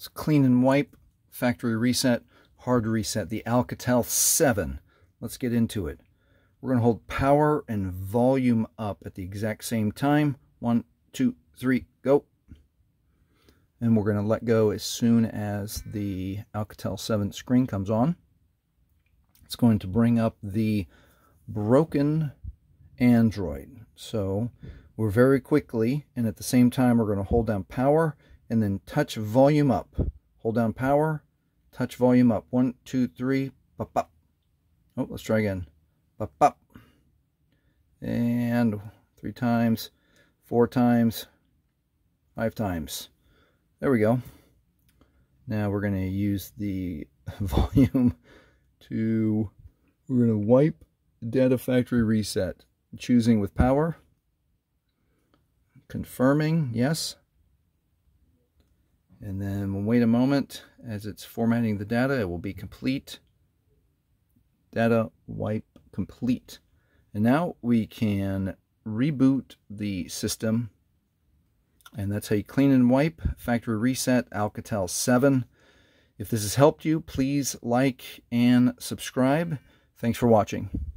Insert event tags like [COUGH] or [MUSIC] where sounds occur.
It's clean and wipe, factory reset, hard reset, the Alcatel 7. Let's get into it. We're going to hold power and volume up at the exact same time. One, two, three, go. And we're going to let go as soon as the Alcatel 7 screen comes on. It's going to bring up the broken Android. So we're very quickly, and at the same time, we're going to hold down power and then touch volume up. Hold down power, touch volume up. One, two, three, pop, pop. Oh, let's try again. Pop, pop. And three times, four times, five times. There we go. Now we're going to use the [LAUGHS] volume to, we're going to wipe data factory reset. Choosing with power. Confirming, yes. And then we'll wait a moment as it's formatting the data. It will be complete. Data wipe complete. And now we can reboot the system. And that's how you clean and wipe. Factory reset Alcatel 7. If this has helped you, please like and subscribe. Thanks for watching.